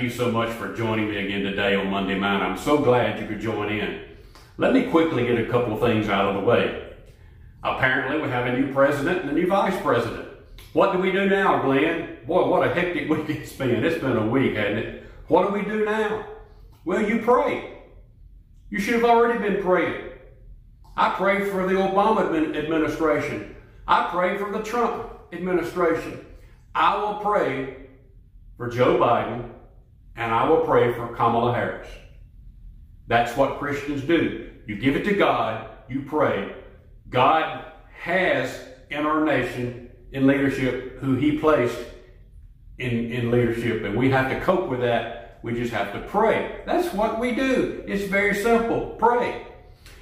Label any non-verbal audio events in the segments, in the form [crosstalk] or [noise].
thank you so much for joining me again today on Monday Night. I'm so glad you could join in. Let me quickly get a couple of things out of the way. Apparently, we have a new president and a new vice president. What do we do now, Glenn? Boy, what a hectic [laughs] week it's been. It's been a week, hasn't it? What do we do now? Well, you pray. You should have already been praying. I pray for the Obama administration. I pray for the Trump administration. I will pray for Joe Biden and I will pray for Kamala Harris. That's what Christians do. You give it to God, you pray. God has in our nation in leadership who he placed in, in leadership, and we have to cope with that. We just have to pray. That's what we do. It's very simple. Pray.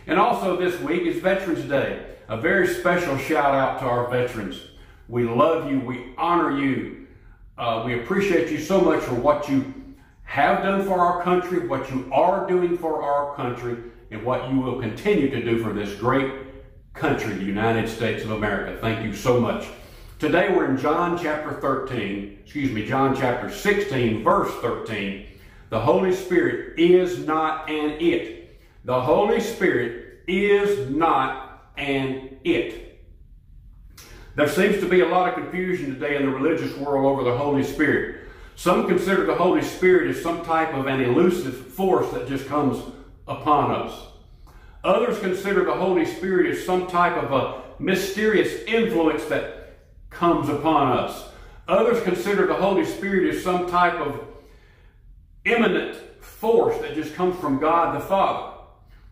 And also this week is Veterans Day. A very special shout out to our veterans. We love you. We honor you. Uh, we appreciate you so much for what you have done for our country, what you are doing for our country, and what you will continue to do for this great country, the United States of America. Thank you so much. Today we're in John chapter 13, excuse me, John chapter 16, verse 13. The Holy Spirit is not an it. The Holy Spirit is not an it. There seems to be a lot of confusion today in the religious world over the Holy Spirit. Some consider the Holy Spirit as some type of an elusive force that just comes upon us. Others consider the Holy Spirit as some type of a mysterious influence that comes upon us. Others consider the Holy Spirit as some type of immanent force that just comes from God the Father.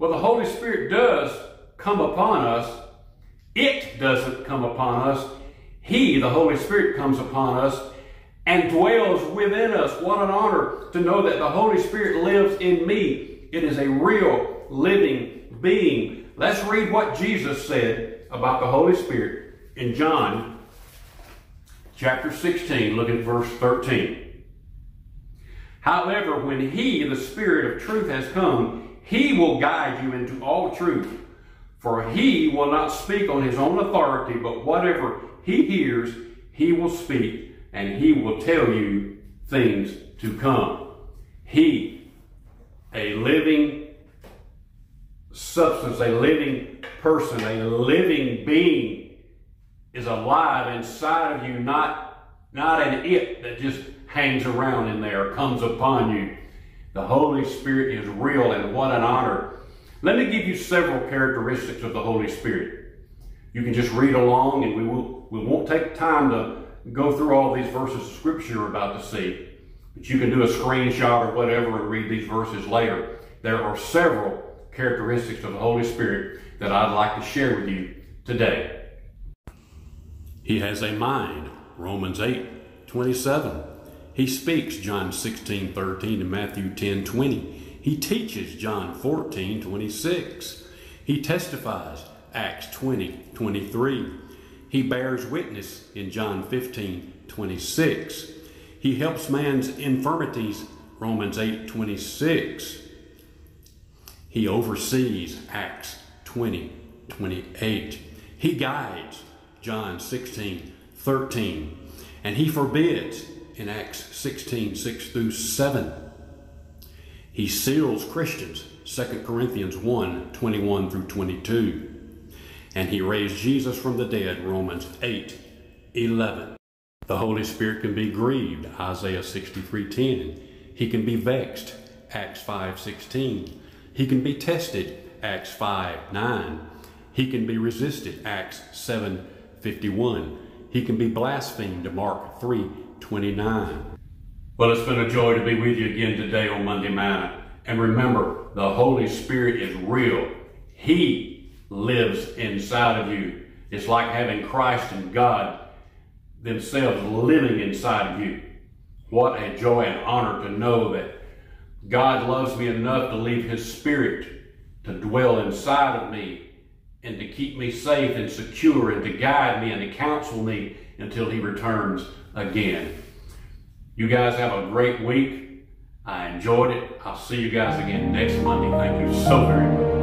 Well, the Holy Spirit does come upon us, it doesn't come upon us. He, the Holy Spirit, comes upon us and dwells within us. What an honor to know that the Holy Spirit lives in me. It is a real living being. Let's read what Jesus said about the Holy Spirit in John chapter 16. Look at verse 13. However, when He, the Spirit of truth, has come, He will guide you into all truth. For he will not speak on his own authority, but whatever he hears, he will speak, and he will tell you things to come. He, a living substance, a living person, a living being, is alive inside of you, not, not an it that just hangs around in there, comes upon you. The Holy Spirit is real, and what an honor let me give you several characteristics of the Holy Spirit. You can just read along and we, will, we won't take time to go through all these verses of scripture you're about to see. But you can do a screenshot or whatever and read these verses later. There are several characteristics of the Holy Spirit that I'd like to share with you today. He has a mind, Romans 8, 27. He speaks, John 16, 13 and Matthew 10, 20. He teaches John 14, 26. He testifies Acts 20, 23. He bears witness in John 15, 26. He helps man's infirmities, Romans 8, 26. He oversees Acts 20, 28. He guides John 16, 13. And he forbids in Acts 16, 6 through 7. He seals Christians, 2 Corinthians 1 21 through 22. And he raised Jesus from the dead, Romans 8 11. The Holy Spirit can be grieved, Isaiah 63 10. He can be vexed, Acts 5 16. He can be tested, Acts 5 9. He can be resisted, Acts 7 51. He can be blasphemed, Mark 3 29. Well, it's been a joy to be with you again today on Monday Manna. And remember, the Holy Spirit is real. He lives inside of you. It's like having Christ and God themselves living inside of you. What a joy and honor to know that God loves me enough to leave His Spirit to dwell inside of me and to keep me safe and secure and to guide me and to counsel me until He returns again. You guys have a great week. I enjoyed it. I'll see you guys again next Monday. Thank you so very much.